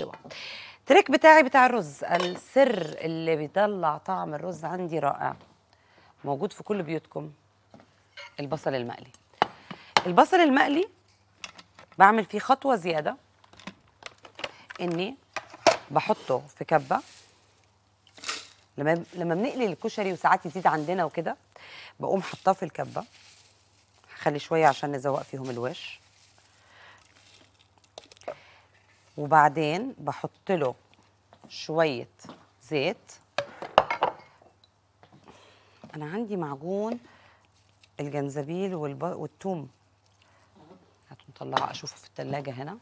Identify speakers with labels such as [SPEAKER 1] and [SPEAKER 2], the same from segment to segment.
[SPEAKER 1] سوا التريك بتاعي بتاع الرز السر اللي بيطلع طعم الرز عندي رائع. موجود في كل بيوتكم. البصل المقلي. البصل المقلي بعمل فيه خطوة زيادة. إني بحطه في كبة. لما لما بنقلي الكشري وساعات يزيد عندنا وكده بقوم حطاه في الكبة. هخلي شوية عشان نزوق فيهم الوش. وبعدين بحط له شوية زيت. أنا عندي معجون الجنزبيل والب... والثوم أشوفه في التلاجة هنا.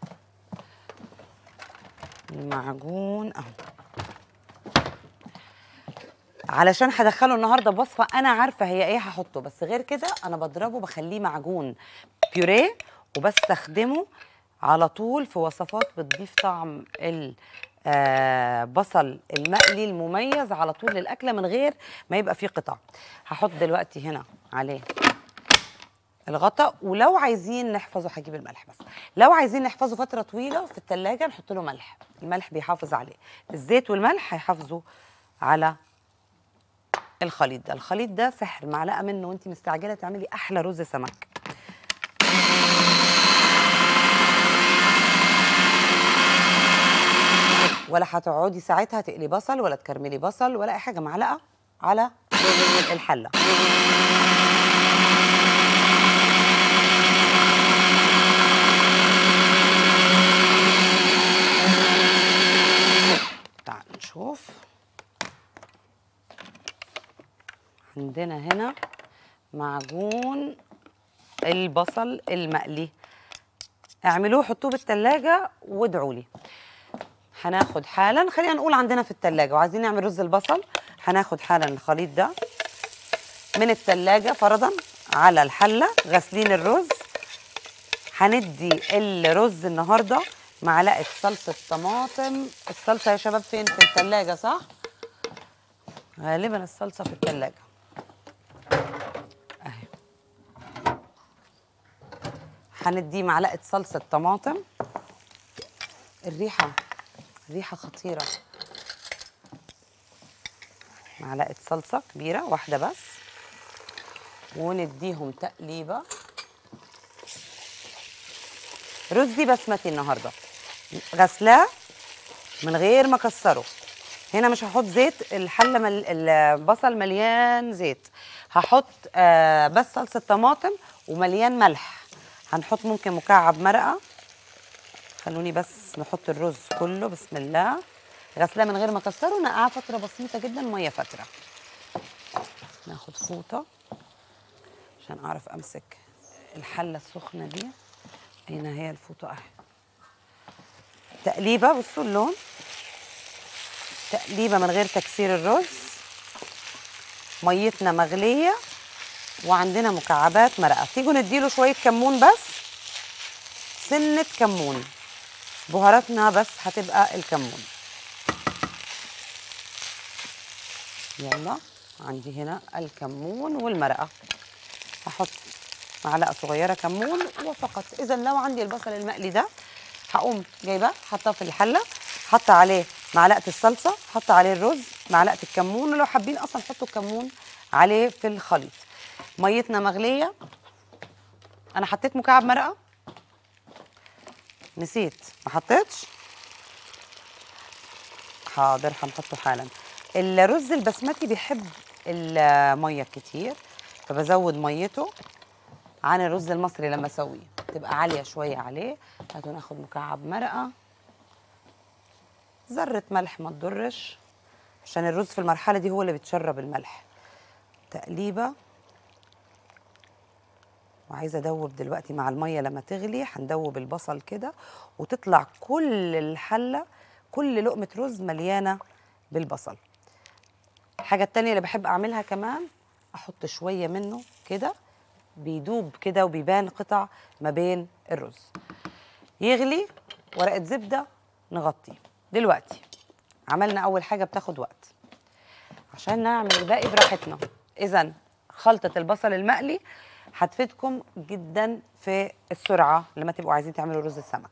[SPEAKER 1] المعجون أهو. علشان هدخله النهارده بوصفة أنا عارفة هي إيه هحطه بس غير كده أنا بضربه بخليه معجون. بيوريه وبستخدمه على طول في وصفات بتضيف طعم البصل المقلي المميز على طول للأكلة من غير ما يبقى فيه قطع. هحط دلوقتي هنا عليه الغطا ولو عايزين نحفظه هجيب الملح بس. لو عايزين نحفظه فترة طويلة في التلاجة نحط له ملح. الملح بيحافظ عليه. الزيت والملح هيحافظوا على الخليط ده. الخليط ده سحر معلقة منه وانت مستعجلة تعملي أحلى رز سمك. ولا هتقعدي ساعتها تقلي بصل ولا تكرملي بصل ولا أي حاجة معلقة على الحلة. تعال نشوف. عندنا هنا معجون البصل المقلي. اعملوه حطوه بالتلاجة وادعوا لي هناخد حالا. خلينا نقول عندنا في التلاجة. وعايزين نعمل رز البصل. هناخد حالا الخليط ده من التلاجة فرضا على الحلة. غاسلين الرز. هندي الرز النهارده معلقة صلصة طماطم. الصلصة يا شباب فين؟ في التلاجة صح؟ غالبا الصلصة في التلاجة. أهي. هندي معلقة صلصة طماطم. الريحة الريحه خطيرة. معلقة صلصة كبيرة واحدة بس. ونديهم تقليبة. رزي بسمتي النهارده. غسلاه من غير ما أكسره. هنا مش هحط زيت الحلة مل... البصل مليان زيت. هحط آه بس صلصة طماطم ومليان ملح. هنحط ممكن مكعب مرقة. خلوني بس نحط الرز كله بسم الله. غسلاه من غير ما أكسره نقعه فترة بسيطة جدا مية فترة. ناخد فوطة عشان أعرف أمسك الحلة السخنة دي. أين هي الفوطة؟ أهي. تقليبة بصوا اللون. تقليبة من غير تكسير الرز. ميتنا مغلية. وعندنا مكعبات مرقة. تيجوا نديله شوية كمون بس. سنة كمون. بهاراتنا بس هتبقى الكمون. يلا عندي هنا الكمون والمرقة. هحط معلقة صغيرة كمون وفقط. اذا لو عندي البصل المقلي ده هقوم جايباه حاطاه في الحلة حاطة عليه معلقة الصلصة حاطة عليه الرز معلقة الكمون ولو حابين أصلا حطوا الكمون عليه في الخليط. ميتنا مغلية. أنا حطيت مكعب مرقة؟ نسيت ما حطيتش؟ حاضر هنحطه حالا. الرز البسمتي بيحب المية كتير فبزود ميته عن الرز المصري لما أسويه. تبقى عالية شوية عليه هاتوا ناخد مكعب مرقة. ذرة ملح ما تضرش عشان الرز في المرحلة دي هو اللي بيتشرب الملح. تقليبة. وعايزة أدوب دلوقتي مع المية لما تغلي هندوب البصل كده وتطلع كل الحلة كل لقمة رز مليانة بالبصل. الحاجة التانية اللي بحب أعملها كمان أحط شوية منه كده بيدوب كده وبيبان قطع ما بين الرز. يغلي ورقة زبدة نغطيه دلوقتي عملنا أول حاجة بتاخد وقت. عشان نعمل الباقي براحتنا. اذا خلطة البصل المقلي هتفيدكم جدا في السرعة لما تبقوا عايزين تعملوا رز السمك.